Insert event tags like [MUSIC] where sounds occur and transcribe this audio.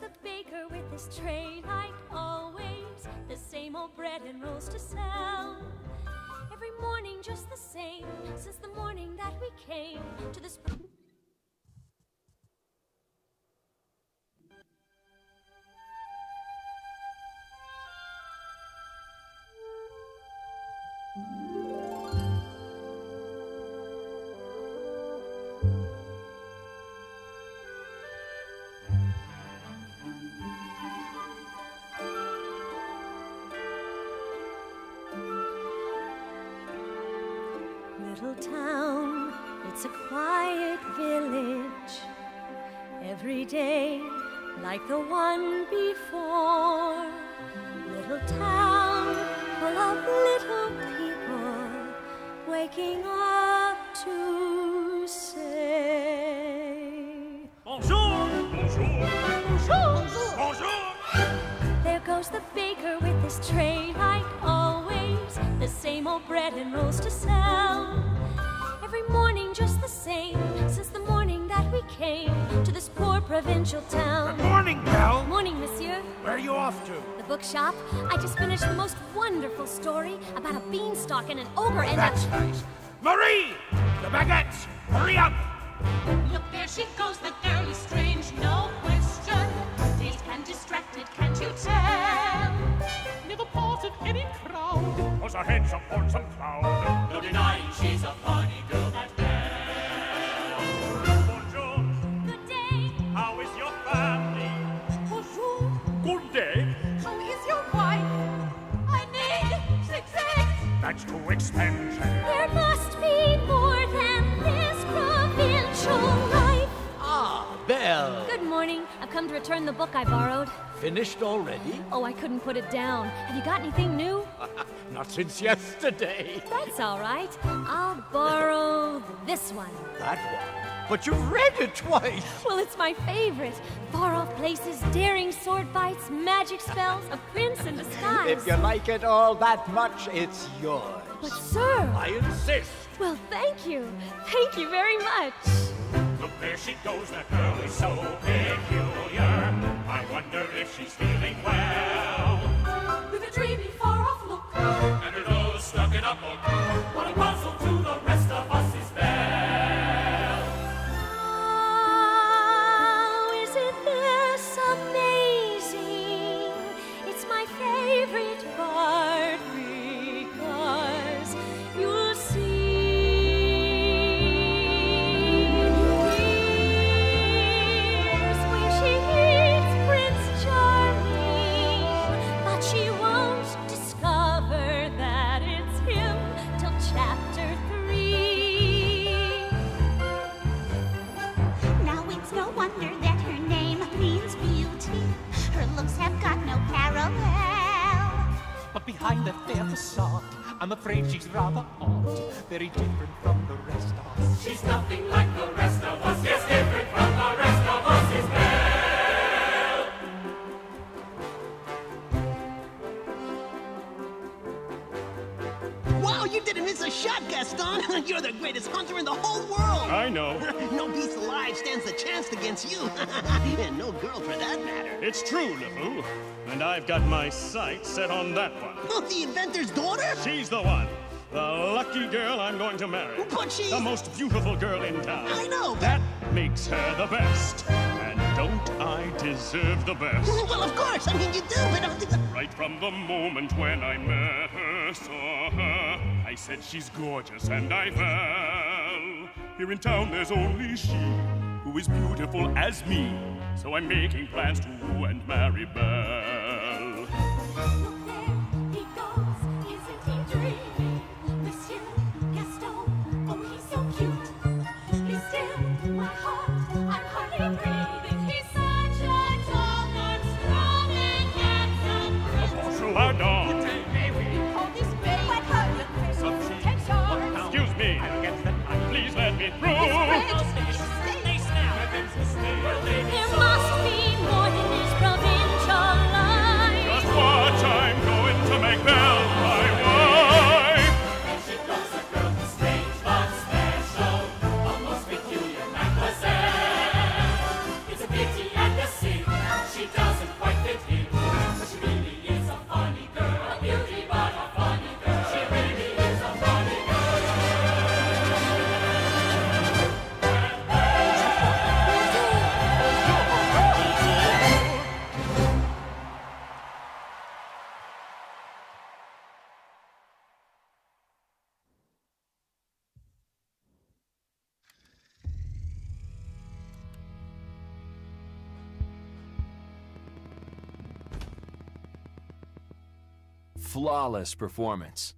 The baker with his tray like always The same old bread and rolls to sell. Every morning just the same Since the morning that we came to this... Little town, it's a quiet village. Every day, like the one before. Little town full of little people waking up to say, Bonjour! Bonjour! Bonjour! Bonjour! There goes the baker with his tray, always. The bread and rolls to sell. Every morning just the same, since the morning that we came to this poor provincial town. Good morning, Belle. Morning, monsieur. Where are you off to? The bookshop. I just finished the most wonderful story about a beanstalk and an ogre and That's a. nice. Marie! The baguettes! Hurry up! Look, there she goes, the girl is strange, no question. Dazed and distracted, can't you tell? Never part of any crowd. Was her head some on some cloud? No denying she's a funny girl, that Bonjour! Good day. How is your family? Bonjour, Good day. how is your wife? I need six eggs. That's too expensive. There must come to return the book I borrowed. Finished already? Oh, I couldn't put it down. Have you got anything new? [LAUGHS] Not since yesterday. That's all right. I'll borrow this one. That one. But you've read it twice. Well, it's my favorite. Far off places, daring sword fights, magic spells, a prince in disguise. If you like it all that much, it's yours. But, sir. I insist. Well, thank you. Thank you very much. Look, there she goes. That girl is so peculiar. I wonder if she's feeling well. But behind that fair facade, I'm afraid she's rather odd, very different from the rest of us. She's nothing like the rest of us. Shot, Gaston! [LAUGHS] You're the greatest hunter in the whole world! I know. [LAUGHS] no beast alive stands a chance against you. [LAUGHS] and no girl for that matter. It's true, LeFou. And I've got my sights set on that one. Oh, the inventor's daughter? She's the one. The lucky girl I'm going to marry. But she's... The most beautiful girl in town. I know, but... That makes her the best. And don't I deserve the best? Well, of course. I mean, you do, but... Right from the moment when I met her, saw her, I said she's gorgeous and I fell. Here in town there's only she who is beautiful as me. So I'm making plans to woo and marry Belle. Look there, he goes, isn't he? Monsieur Gaston, oh he's so cute. He's still my heart, I'm hardly breathing. He's such a tall, strong, and handsome flawless performance.